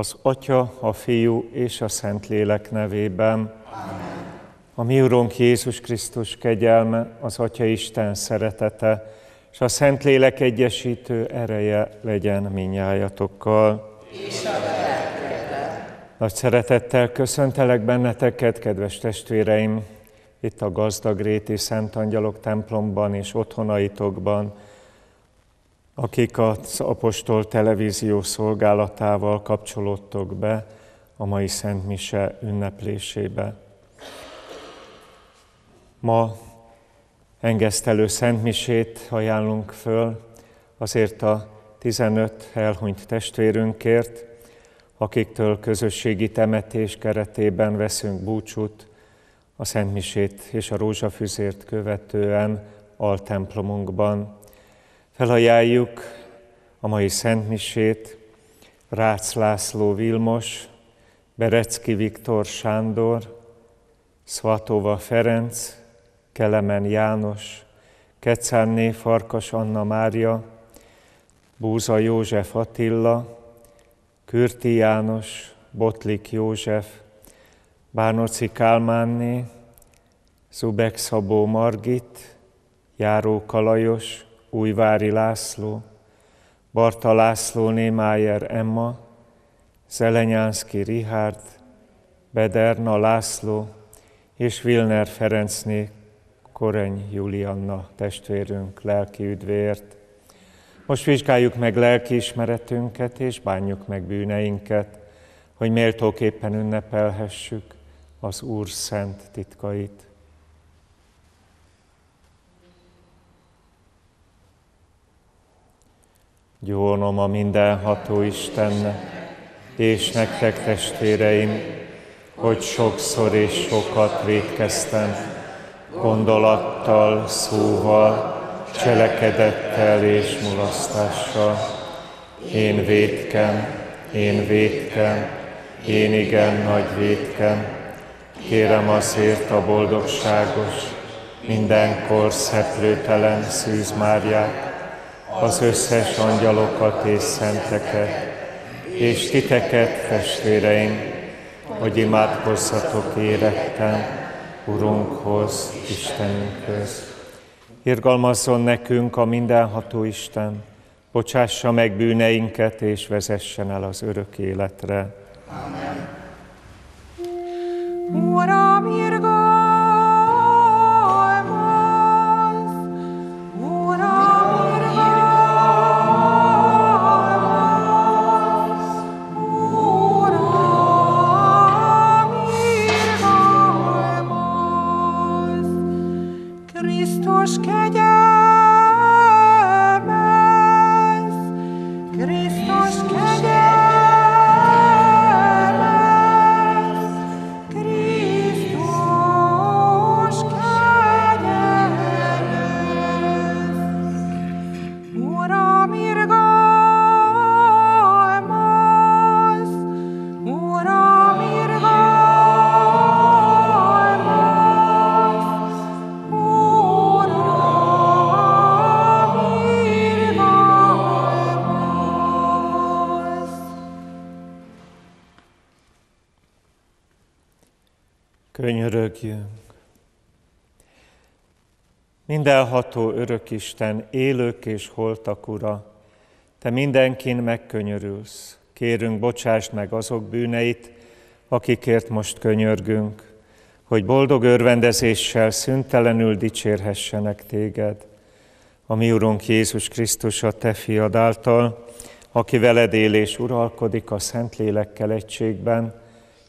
Az Atya, a Fiú és a Szentlélek nevében. Amen. A mi Urunk Jézus Krisztus kegyelme, az Atya Isten szeretete, és a Szentlélek egyesítő ereje legyen minnyájatokkal. És a Nagy szeretettel köszöntelek benneteket, kedves testvéreim, itt a gazdag réti Szent Angyalok templomban és otthonaitokban, akik az Apostol televízió szolgálatával kapcsolódtok be a mai Szent Mise ünneplésébe. Ma engesztelő Szent Misét ajánlunk föl azért a 15 elhunyt testvérünkért, akiktől közösségi temetés keretében veszünk búcsút, a Szent Misét és a rózsafüzért követően altemplomunkban. Felajánljuk a mai Szent Misét Rácz László Vilmos, Berecki Viktor Sándor, Szvatova Ferenc, Kelemen János, Kecánné Farkas Anna Mária, Búza József Attila, Kürti János, Botlik József, Bárnoci Kálmánné, Zubek Szabó Margit, Járó Kalajos, Újvári László, Barta László Némájer Emma, Zelenyánszki Rihárd, Bederna László és Vilner Ferencné Koreny Julianna testvérünk lelki üdvért. Most vizsgáljuk meg lelkiismeretünket és bánjuk meg bűneinket, hogy méltóképpen ünnepelhessük az Úr szent titkait. Gyónom a mindenható Istennek, és nektek testvéreim, hogy sokszor és sokat védkeztem, gondolattal, szóval, cselekedettel és mulasztással. Én védkem, én védkem, én igen nagy védkem. Kérem azért a boldogságos, mindenkor szeplőtelen Szűz Máriát, az összes angyalokat és szenteket, és titeket, testvéreim, hogy imádkozzatok érettem Urunkhoz, Istenünkhöz. Irgalmazzon nekünk a mindenható Isten, bocsássa meg bűneinket, és vezessen el az örök életre. Amen. Mindenható örökisten, élők és holtak ura, Te mindenkin megkönyörülsz. Kérünk, bocsásd meg azok bűneit, akikért most könyörgünk, hogy boldog örvendezéssel szüntelenül dicsérhessenek Téged. A mi Urunk Jézus Krisztus a Te fiad által, aki veled él és uralkodik a Szentlélekkel egységben,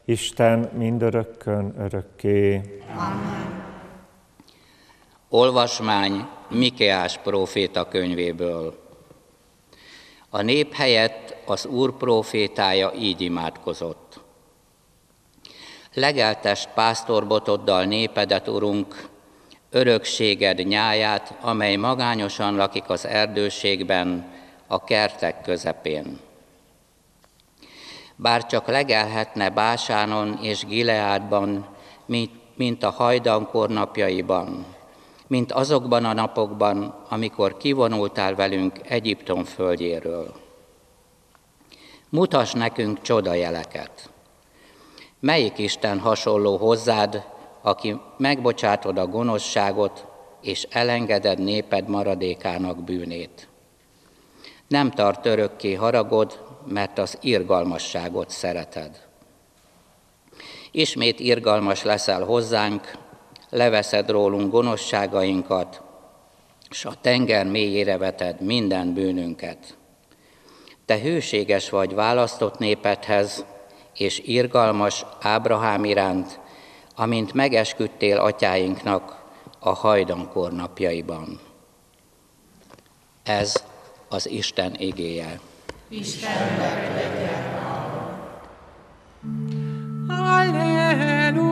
Isten mindörökkön örökké. Amen. Olvasmány Mikeás próféta könyvéből. A nép helyett az Úr prófétája így imádkozott. Legeltest pásztorbotoddal népedet, Urunk, örökséged nyáját, amely magányosan lakik az erdőségben, a kertek közepén bár csak legelhetne Básánon és Gileádban, mint, a hajdankor napjaiban, mint azokban a napokban, amikor kivonultál velünk Egyiptom földjéről. Mutas nekünk csodajeleket. Melyik Isten hasonló hozzád, aki megbocsátod a gonoszságot, és elengeded néped maradékának bűnét? Nem tart örökké haragod, mert az irgalmasságot szereted. Ismét irgalmas leszel hozzánk, leveszed rólunk gonoszságainkat, s a tenger mélyére veted minden bűnünket. Te hőséges vagy választott népedhez, és irgalmas Ábrahám iránt, amint megesküdtél atyáinknak a hajdankor napjaiban. Ez az Isten igéje. Isten legyen. Halleluja,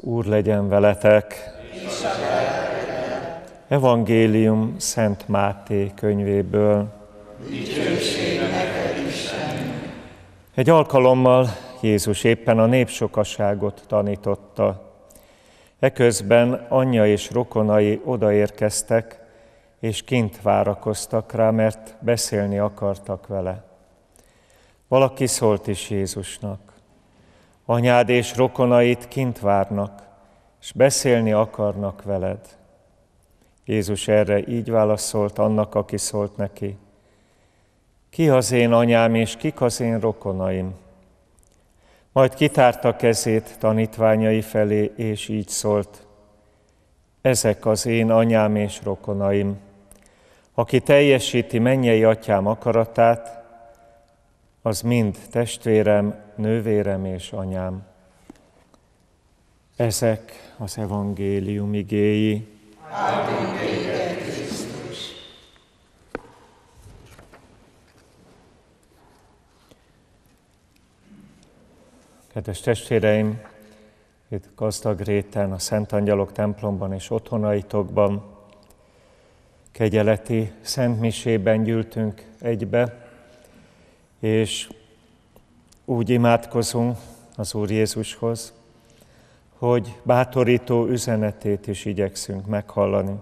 Úr legyen veletek. Evangélium Szent Máté könyvéből. Egy alkalommal Jézus éppen a népsokaságot tanította. Eközben anyja és rokonai odaérkeztek, és kint várakoztak rá, mert beszélni akartak vele. Valaki szólt is Jézusnak. Anyád és rokonait kint várnak, és beszélni akarnak veled. Jézus erre így válaszolt annak, aki szólt neki. Ki az én anyám, és kik az én rokonaim? Majd kitárta kezét tanítványai felé, és így szólt. Ezek az én anyám és rokonaim. Aki teljesíti mennyei atyám akaratát, az mind testvérem, nővérem és anyám. Ezek az evangélium igéi. Kedves testvéreim, itt gazdag réten, a Szent Angyalok templomban és otthonaitokban, kegyeleti szentmisében gyűltünk egybe, és úgy imádkozunk az Úr Jézushoz, hogy bátorító üzenetét is igyekszünk meghallani,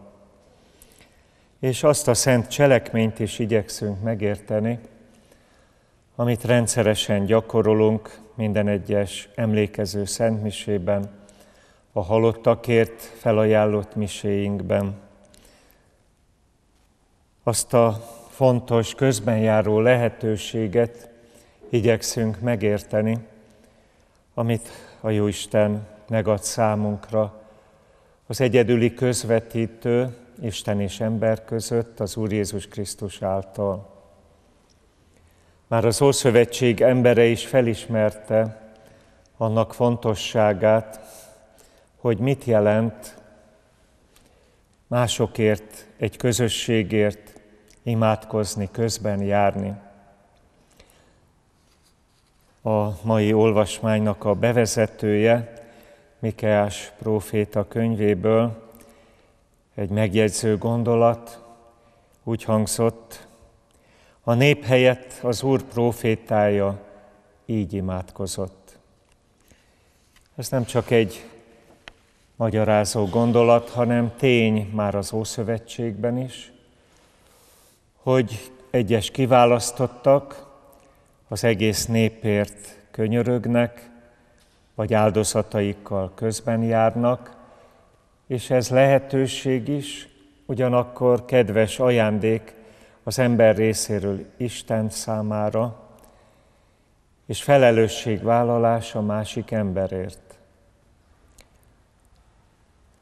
és azt a szent cselekményt is igyekszünk megérteni, amit rendszeresen gyakorolunk minden egyes emlékező szentmisében, a halottakért felajánlott miséinkben. Azt a fontos közben járó lehetőséget igyekszünk megérteni, amit a Jóisten megad számunkra, az egyedüli közvetítő Isten és ember között az Úr Jézus Krisztus által. Már az Ószövetség embere is felismerte annak fontosságát, hogy mit jelent másokért, egy közösségért imádkozni, közben járni. A mai olvasmánynak a bevezetője Mikeás próféta könyvéből egy megjegyző gondolat úgy hangzott, a nép helyett az Úr prófétája így imádkozott. Ez nem csak egy magyarázó gondolat, hanem tény már az Ószövetségben is, hogy egyes kiválasztottak az egész népért könyörögnek, vagy áldozataikkal közben járnak, és ez lehetőség is, ugyanakkor kedves ajándék az ember részéről Isten számára, és felelősségvállalás a másik emberért.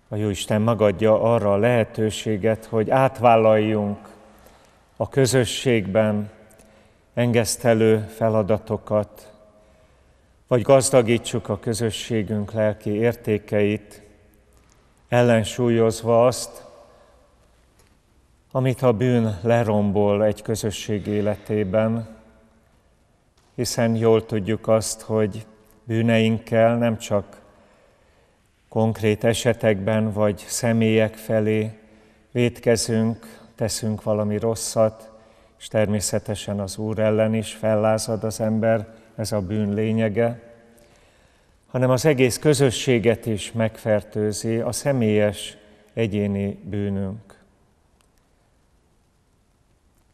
A Jóisten magadja arra a lehetőséget, hogy átvállaljunk a közösségben engesztelő feladatokat, vagy gazdagítsuk a közösségünk lelki értékeit, ellensúlyozva azt, amit a bűn lerombol egy közösség életében, hiszen jól tudjuk azt, hogy bűneinkkel nem csak konkrét esetekben vagy személyek felé vétkezünk, teszünk valami rosszat, és természetesen az Úr ellen is fellázad az ember, ez a bűn lényege, hanem az egész közösséget is megfertőzi a személyes egyéni bűnünk.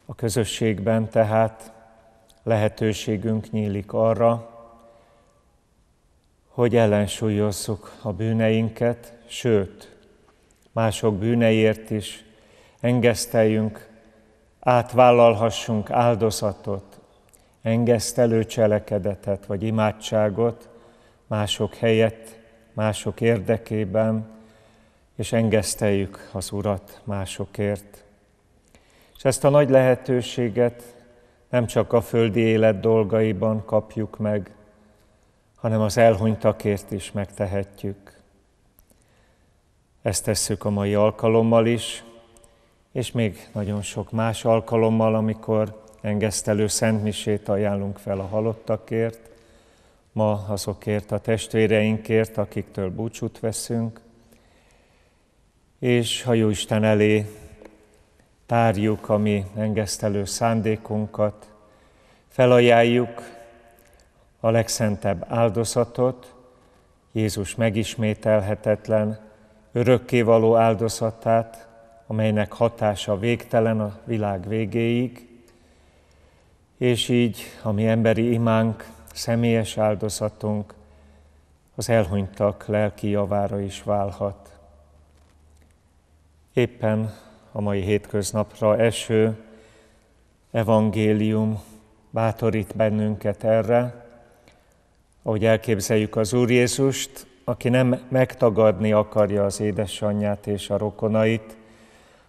A közösségben tehát lehetőségünk nyílik arra, hogy ellensúlyozzuk a bűneinket, sőt, mások bűneiért is engeszteljünk, átvállalhassunk áldozatot, engesztelő cselekedetet vagy imádságot mások helyett, mások érdekében, és engeszteljük az Urat másokért. És ezt a nagy lehetőséget nem csak a földi élet dolgaiban kapjuk meg, hanem az elhunytakért is megtehetjük. Ezt tesszük a mai alkalommal is, és még nagyon sok más alkalommal, amikor engesztelő szentmisét ajánlunk fel a halottakért, ma azokért a testvéreinkért, akiktől búcsút veszünk, és ha Isten elé tárjuk a mi engesztelő szándékunkat, felajánljuk a legszentebb áldozatot, Jézus megismételhetetlen, örökkévaló áldozatát, amelynek hatása végtelen a világ végéig, és így a mi emberi imánk, személyes áldozatunk az elhunytak lelki javára is válhat. Éppen a mai hétköznapra eső evangélium bátorít bennünket erre, ahogy elképzeljük az Úr Jézust, aki nem megtagadni akarja az édesanyját és a rokonait,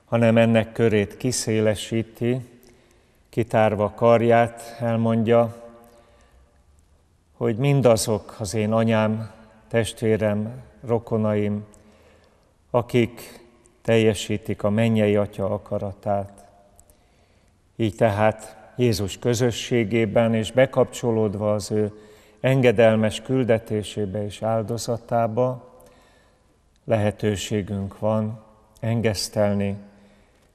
hanem ennek körét kiszélesíti, kitárva karját, elmondja, hogy mindazok az én anyám, testvérem, rokonaim, akik teljesítik a mennyei Atya akaratát. Így tehát Jézus közösségében és bekapcsolódva az ő engedelmes küldetésébe és áldozatába lehetőségünk van engesztelni,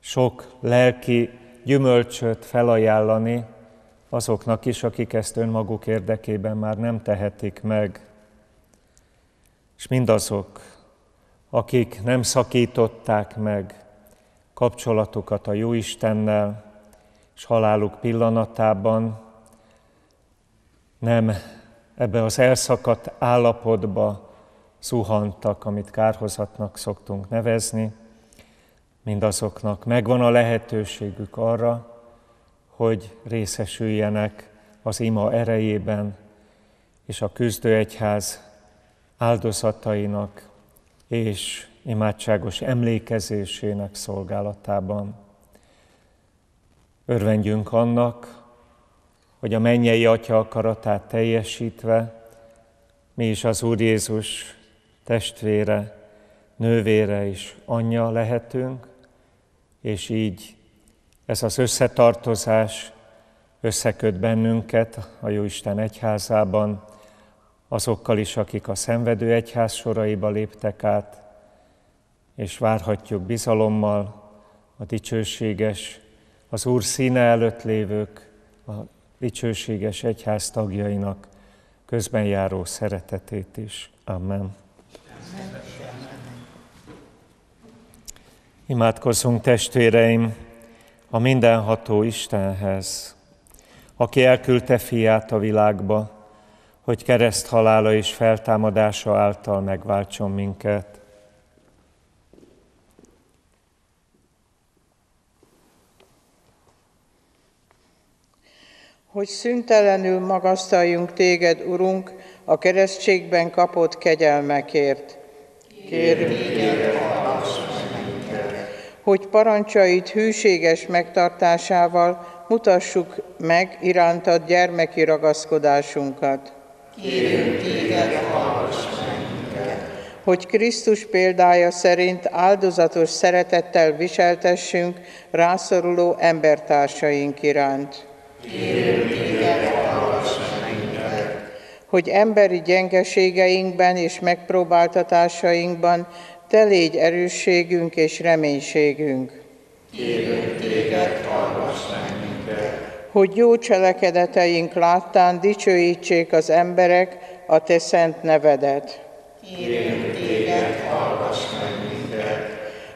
sok lelki gyümölcsöt felajánlani azoknak is, akik ezt önmaguk érdekében már nem tehetik meg. És mindazok, akik nem szakították meg kapcsolatukat a Jóistennel, és haláluk pillanatában nem ebbe az elszakadt állapotba zuhantak, amit kárhozatnak szoktunk nevezni, mindazoknak megvan a lehetőségük arra, hogy részesüljenek az ima erejében és a küzdőegyház áldozatainak és imádságos emlékezésének szolgálatában. Örvendjünk annak, hogy a mennyei Atya akaratát teljesítve, mi is az Úr Jézus testvére, nővére és anyja lehetünk, és így ez az összetartozás összeköt bennünket a Jóisten egyházában, azokkal is, akik a szenvedő egyház soraiba léptek át, és várhatjuk bizalommal a dicsőséges, az Úr színe előtt lévők, a dicsőséges egyház tagjainak közben járó szeretetét is. Amen. Imádkozzunk testvéreim a mindenható Istenhez, aki elküldte fiát a világba, hogy kereszt halála és feltámadása által megváltson minket. Hogy szüntelenül magasztaljunk téged, Urunk, a keresztségben kapott kegyelmekért. Kérünk, hogy parancsait hűséges megtartásával mutassuk meg irántad gyermeki ragaszkodásunkat. hogy Krisztus példája szerint áldozatos szeretettel viseltessünk rászoruló embertársaink iránt. hogy emberi gyengeségeinkben és megpróbáltatásainkban te légy erősségünk és reménységünk. hogy jó cselekedeteink láttán dicsőítsék az emberek a te szent nevedet.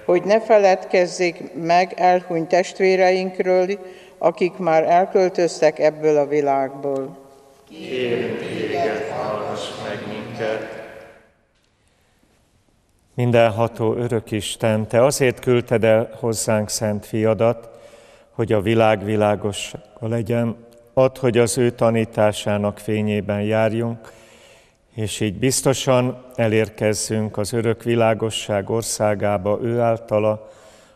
hogy ne feledkezzék meg elhunyt testvéreinkről, akik már elköltöztek ebből a világból. Mindenható örök Isten, Te azért küldted el hozzánk szent fiadat, hogy a világ világossága legyen, ad, hogy az ő tanításának fényében járjunk, és így biztosan elérkezzünk az örök világosság országába ő általa,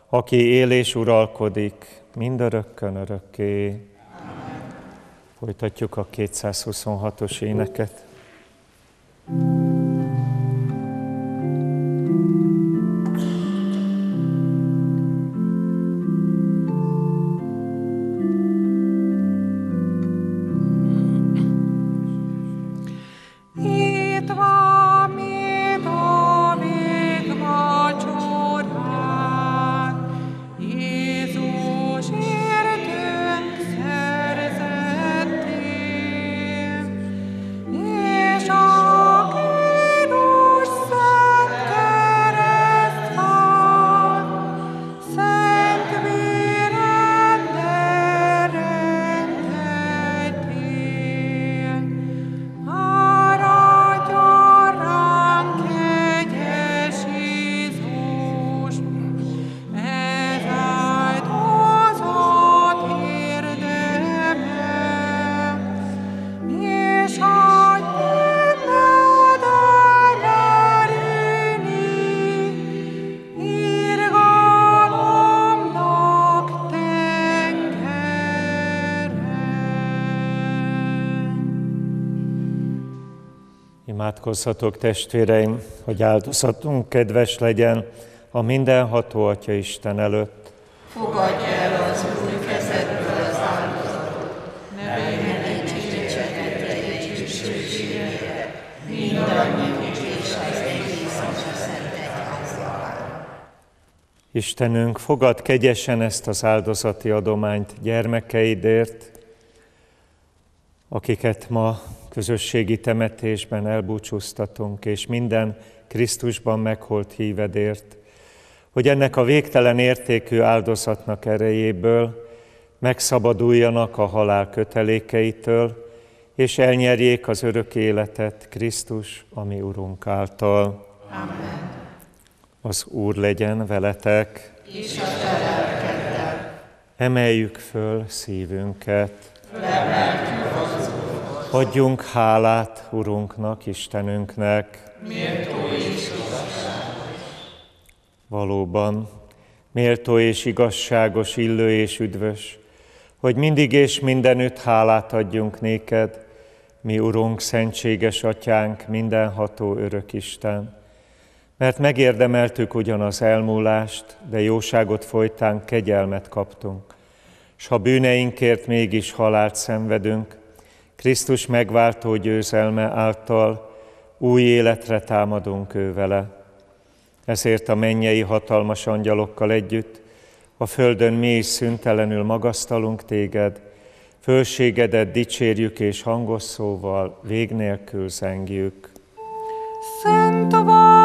aki él és uralkodik mindörökkön örökké. Amen. Folytatjuk a 226-os éneket. Imádkozhatok testvéreim, hogy áldozatunk kedves legyen a mindenható Atya Isten előtt. Fogadj el az új kezedből az áldozatot, ne bejelentsétsekedre és dicsőségedre, mindannyiunk és az egész Istenünk, fogad kegyesen ezt az áldozati adományt gyermekeidért, akiket ma közösségi temetésben elbúcsúztatunk, és minden Krisztusban megholt hívedért, hogy ennek a végtelen értékű áldozatnak erejéből megszabaduljanak a halál kötelékeitől, és elnyerjék az örök életet Krisztus, ami Urunk által. Amen. Az Úr legyen veletek. És a te Emeljük föl szívünket. Felemeljük az Adjunk hálát Urunknak, Istenünknek. Méltó és Valóban, méltó és igazságos, illő és üdvös, hogy mindig és mindenütt hálát adjunk néked, mi Urunk, szentséges Atyánk, mindenható örök Isten. Mert megérdemeltük ugyan az elmúlást, de jóságot folytán kegyelmet kaptunk, s ha bűneinkért mégis halált szenvedünk, Krisztus megváltó győzelme által új életre támadunk ő vele. Ezért a mennyei hatalmas angyalokkal együtt a földön mi is szüntelenül magasztalunk téged, fölségedet dicsérjük és hangos szóval vég nélkül zengjük. Szent vagy,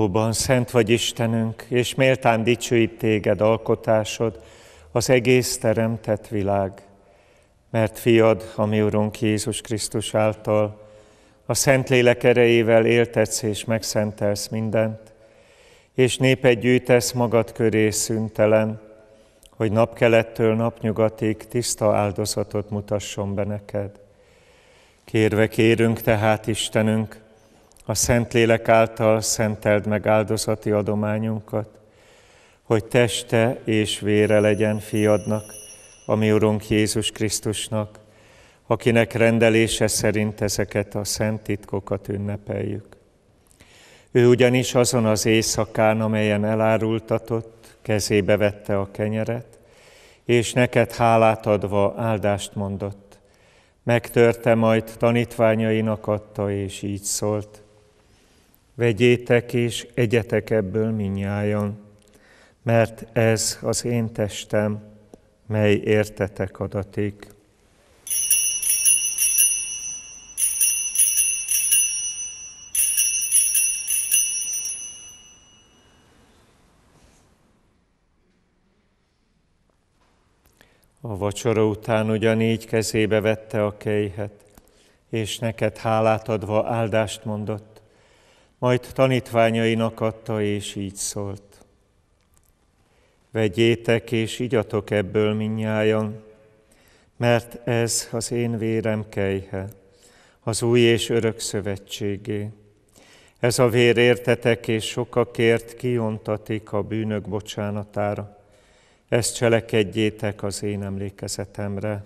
Valóban szent vagy Istenünk, és méltán dicsőít téged alkotásod, az egész teremtett világ. Mert fiad, a mi Urunk Jézus Krisztus által, a Szentlélek erejével éltetsz és megszentelsz mindent, és népet gyűjtesz magad köré szüntelen, hogy napkelettől napnyugatig tiszta áldozatot mutasson be neked. Kérve kérünk tehát, Istenünk, a Szentlélek által szenteld meg áldozati adományunkat, hogy teste és vére legyen fiadnak, a mi Urunk Jézus Krisztusnak, akinek rendelése szerint ezeket a szent titkokat ünnepeljük. Ő ugyanis azon az éjszakán, amelyen elárultatott, kezébe vette a kenyeret, és neked hálát adva áldást mondott. Megtörte, majd tanítványainak adta, és így szólt. Vegyétek és egyetek ebből minnyájan, mert ez az én testem, mely értetek adatik. A vacsora után ugyanígy kezébe vette a kejhet, és neked hálát adva áldást mondott, majd tanítványainak adta, és így szólt. Vegyétek és igyatok ebből minnyájan, mert ez az én vérem kejhe, az új és örök szövetségé. Ez a vér értetek és sokakért kiontatik a bűnök bocsánatára. Ezt cselekedjétek az én emlékezetemre.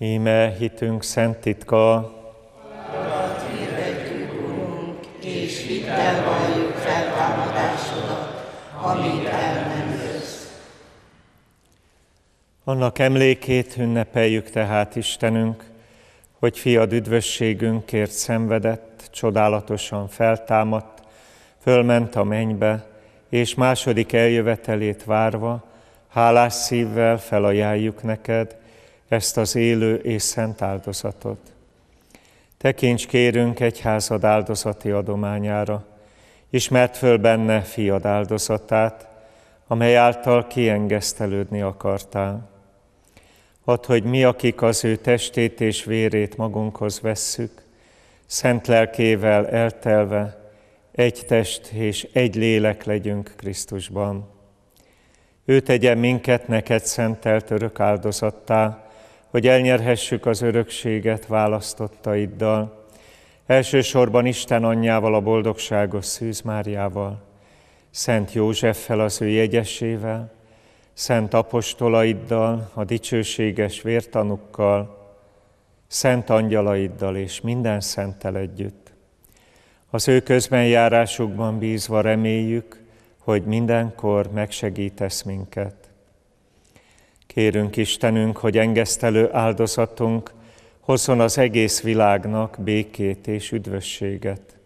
Íme hitünk szent titka, és hittel valljuk feltámadásodat, amíg el nem jössz. Annak emlékét ünnepeljük tehát Istenünk, hogy fiad üdvösségünkért szenvedett, csodálatosan feltámadt, fölment a mennybe, és második eljövetelét várva, hálás szívvel felajánljuk neked ezt az élő és szent áldozatot. Tekints kérünk egyházad áldozati adományára, ismert föl benne fiad áldozatát, amely által kiengesztelődni akartál. Add, hogy mi, akik az ő testét és vérét magunkhoz vesszük, szent lelkével eltelve, egy test és egy lélek legyünk Krisztusban. Ő tegye minket neked szentelt örök áldozattá, hogy elnyerhessük az örökséget választottaiddal, elsősorban Isten anyjával, a boldogságos Szűz Máriával, Szent Józseffel, az ő jegyesével, szent apostolaiddal, a dicsőséges vértanukkal, szent angyalaiddal és minden szenttel együtt. Az ő közbenjárásukban bízva reméljük, hogy mindenkor megsegítesz minket. Kérünk Istenünk, hogy engesztelő áldozatunk hozzon az egész világnak békét és üdvösséget.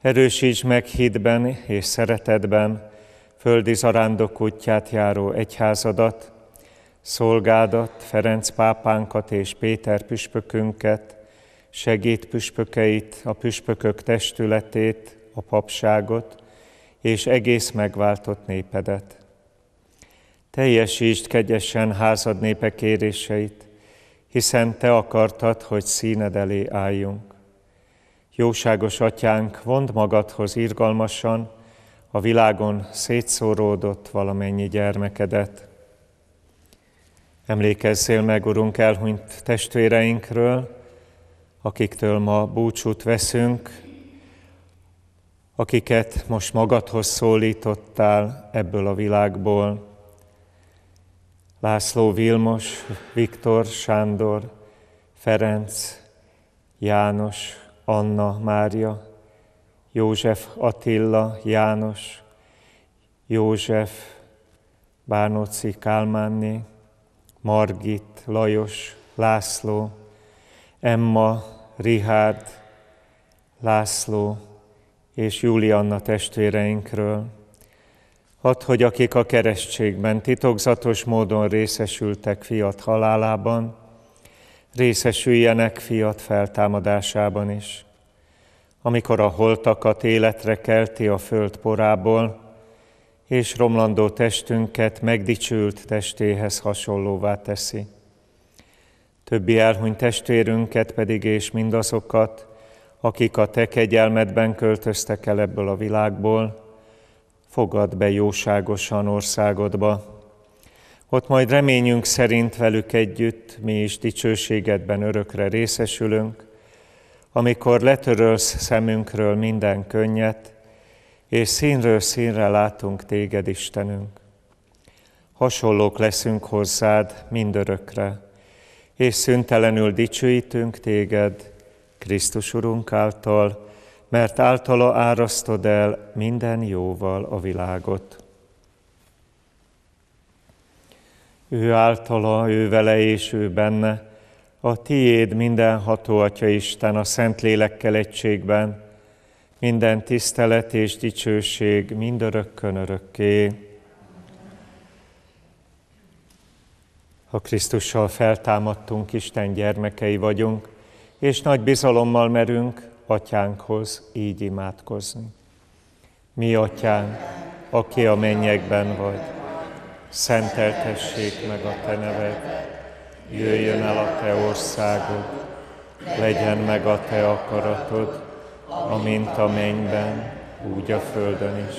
Erősíts meg hitben és szeretetben földi zarándok útját járó egyházadat, szolgádat, Ferenc pápánkat és Péter püspökünket, segít püspökeit, a püspökök testületét, a papságot és egész megváltott népedet. Teljesítsd kegyesen házad népe kéréseit, hiszen Te akartad, hogy színed elé álljunk. Jóságos atyánk, vond magadhoz irgalmasan a világon szétszóródott valamennyi gyermekedet. Emlékezzél meg, Urunk, elhunyt testvéreinkről, akiktől ma búcsút veszünk, akiket most magadhoz szólítottál ebből a világból. László Vilmos, Viktor, Sándor, Ferenc, János, Anna, Mária, József Attila, János, József, Bánóci Kálmánné, Margit, Lajos, László, Emma, Rihárd, László és Julianna testvéreinkről, Hadd, hogy akik a keresztségben titokzatos módon részesültek fiat halálában, részesüljenek fiat feltámadásában is. Amikor a holtakat életre kelti a föld porából, és romlandó testünket megdicsült testéhez hasonlóvá teszi. Többi elhuny testvérünket pedig és mindazokat, akik a te kegyelmedben költöztek el ebből a világból, fogad be jóságosan országodba. Ott majd reményünk szerint velük együtt mi is dicsőségedben örökre részesülünk, amikor letörölsz szemünkről minden könnyet, és színről színre látunk téged, Istenünk. Hasonlók leszünk hozzád mindörökre, és szüntelenül dicsőítünk téged, Krisztus Urunk által, mert általa árasztod el minden jóval a világot. Ő általa, ő vele és ő benne, a tiéd mindenható Atya Isten a Szent Lélekkel egységben, minden tisztelet és dicsőség mindörökkön örökké. Ha Krisztussal feltámadtunk, Isten gyermekei vagyunk, és nagy bizalommal merünk atyánkhoz így imádkozni. Mi atyánk, aki a mennyekben vagy, szenteltessék meg a te neved, jöjjön el a te országod, legyen meg a te akaratod, amint a mennyben, úgy a földön is.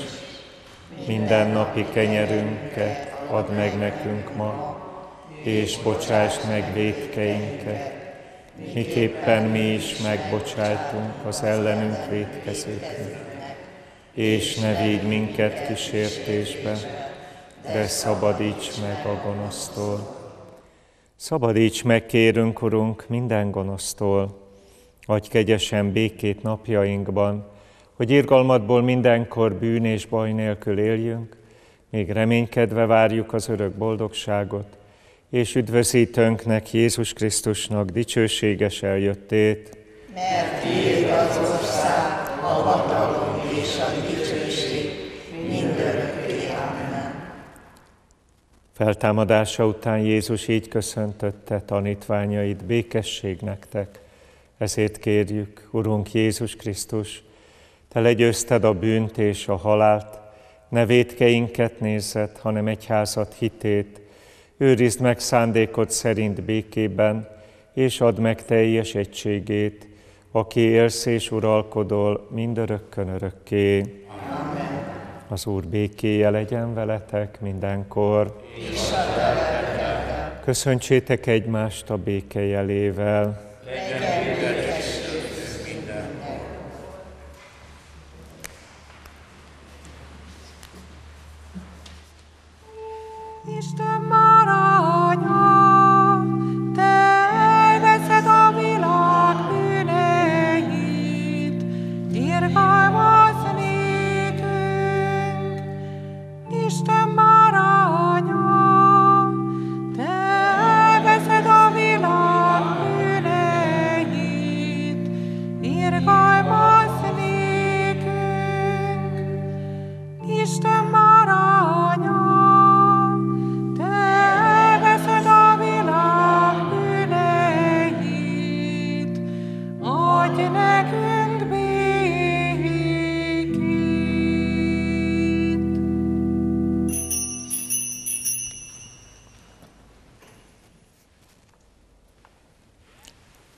Minden napi kenyerünket add meg nekünk ma, és bocsásd meg védkeinket, miképpen mi is megbocsájtunk az ellenünk védkezőknek. És ne védj minket kísértésbe, de szabadíts meg a gonosztól. Szabadíts meg, kérünk, Urunk, minden gonosztól, Adj kegyesen békét napjainkban, hogy irgalmadból mindenkor bűn és baj nélkül éljünk, még reménykedve várjuk az örök boldogságot, és üdvözítőnknek Jézus Krisztusnak dicsőséges eljöttét. Mert tiéd az ország, a hatalom és a dicsőség mindörökké. Amen. Feltámadása után Jézus így köszöntötte tanítványait, békesség nektek. Ezért kérjük, Urunk Jézus Krisztus, Te legyőzted a bűnt és a halált, ne védkeinket nézed, hanem egyházat hitét, őrizd meg szándékod szerint békében, és add meg teljes egységét, aki élsz és uralkodol mindörökkön örökké. Amen. Az Úr békéje legyen veletek mindenkor. Köszöntsétek egymást a béke jelével.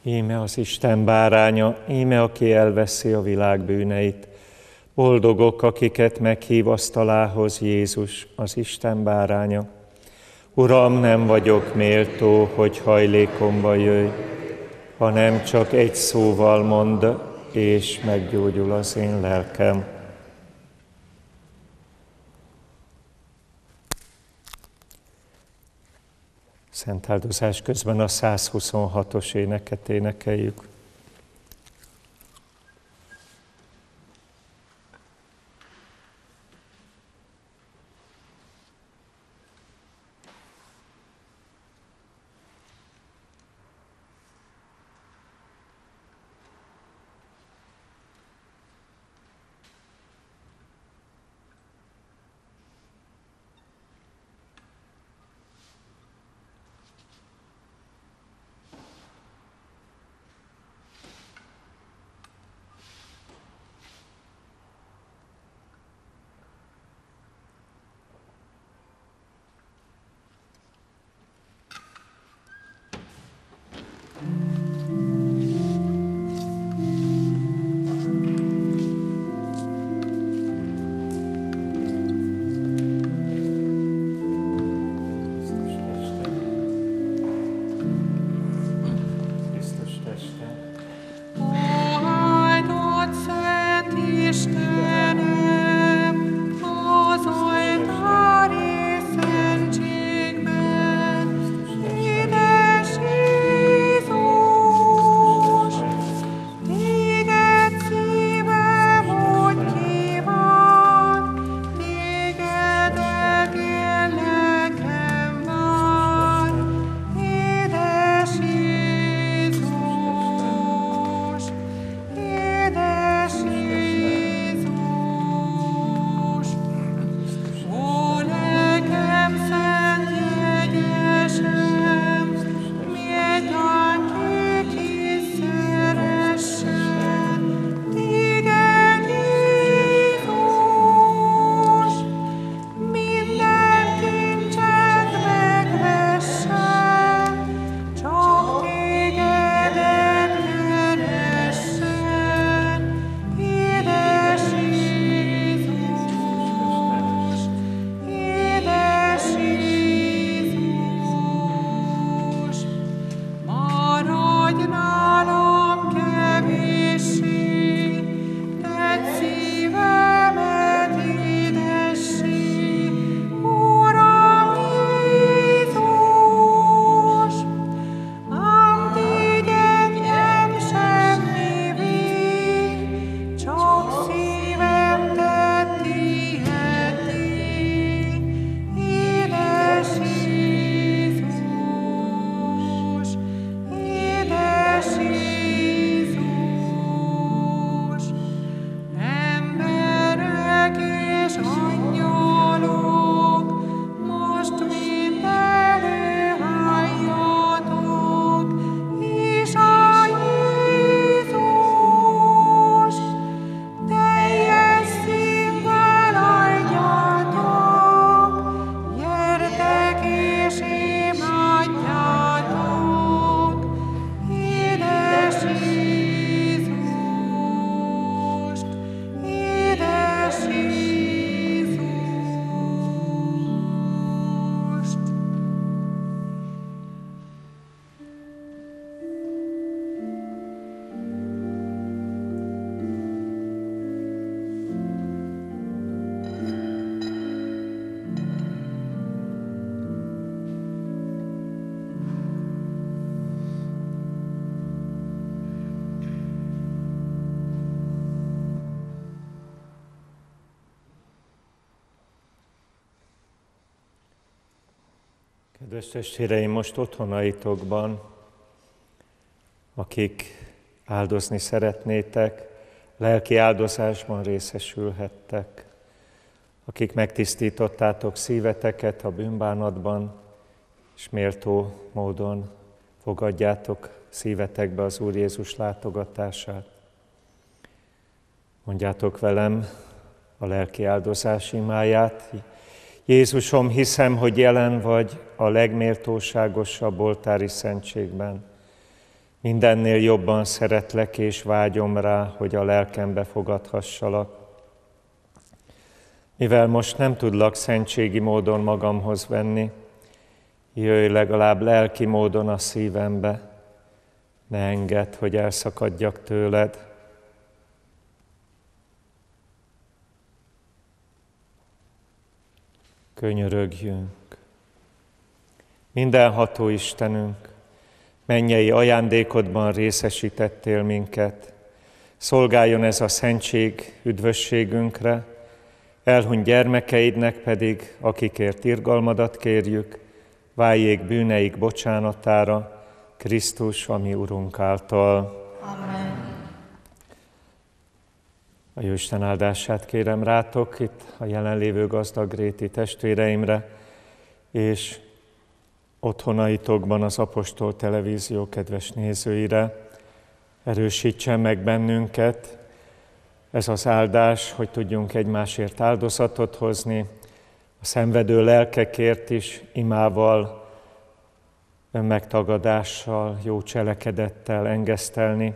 Íme az Isten báránya, íme aki elveszi a világ bűneit. Boldogok, akiket meghív asztalához Jézus, az Isten báránya. Uram, nem vagyok méltó, hogy hajlékomba jöjj, hanem csak egy szóval mond, és meggyógyul az én lelkem. Szent áldozás közben a 126-os éneket énekeljük. Kedves testvéreim, most otthonaitokban, akik áldozni szeretnétek, lelki áldozásban részesülhettek, akik megtisztítottátok szíveteket a bűnbánatban, és méltó módon fogadjátok szívetekbe az Úr Jézus látogatását. Mondjátok velem a lelki áldozás imáját. Jézusom, hiszem, hogy jelen vagy a legméltóságosabb oltári szentségben. Mindennél jobban szeretlek és vágyom rá, hogy a lelkembe fogadhassalak. Mivel most nem tudlak szentségi módon magamhoz venni, jöjj legalább lelki módon a szívembe, ne engedd, hogy elszakadjak tőled. Könyörögjünk. Mindenható Istenünk, mennyei ajándékodban részesítettél minket. Szolgáljon ez a szentség üdvösségünkre, elhuny gyermekeidnek pedig, akikért irgalmadat kérjük, váljék bűneik bocsánatára, Krisztus, ami Urunk által. Amen. A Jóisten áldását kérem rátok, itt a jelenlévő gazdag réti testvéreimre, és otthonaitokban az Apostol Televízió kedves nézőire. Erősítsen meg bennünket ez az áldás, hogy tudjunk egymásért áldozatot hozni, a szenvedő lelkekért is imával, önmegtagadással, jó cselekedettel engesztelni,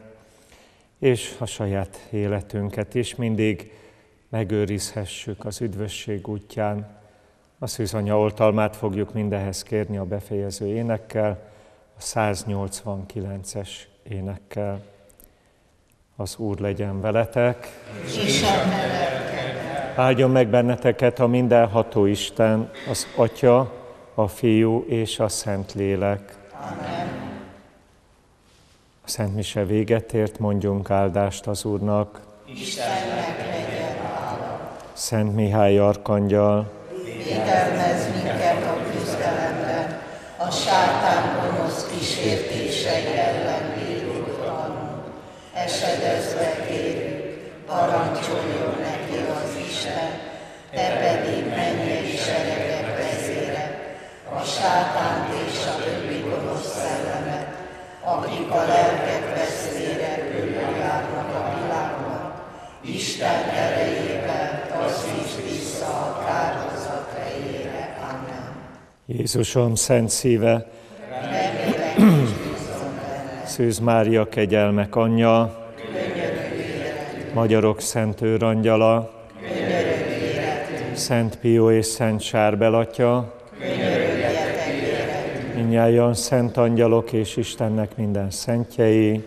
és a saját életünket is mindig megőrizhessük az üdvösség útján, a szűzanya oltalmát fogjuk mindehez kérni a befejező énekkel, a 189-es énekkel. Az Úr legyen veletek. Áldjon meg benneteket a mindenható Isten, az Atya, a Fiú és a Szent Lélek. Amen. A Szent Mise véget ért, mondjunk áldást az Úrnak. Istennek legyen Szent Mihály Arkangyal, védelmez minket a küzdelemben, a sátán gonosz kísértései ellen védőtanul. Esedezve kérünk, parancsoljon neki az Isten, te pedig mennyei seregek vezére, a sátánt és a többi gonosz szellemet, akik a lelkek veszélyre járnak a világban, Isten erejével taszíts vissza a káros Jézusom szent szíve, Szűz Mária kegyelmek anyja, Magyarok Szent Őrangyala, Szent Pió és Szent Sárbel atya, minnyáján szent angyalok és Istennek minden szentjei,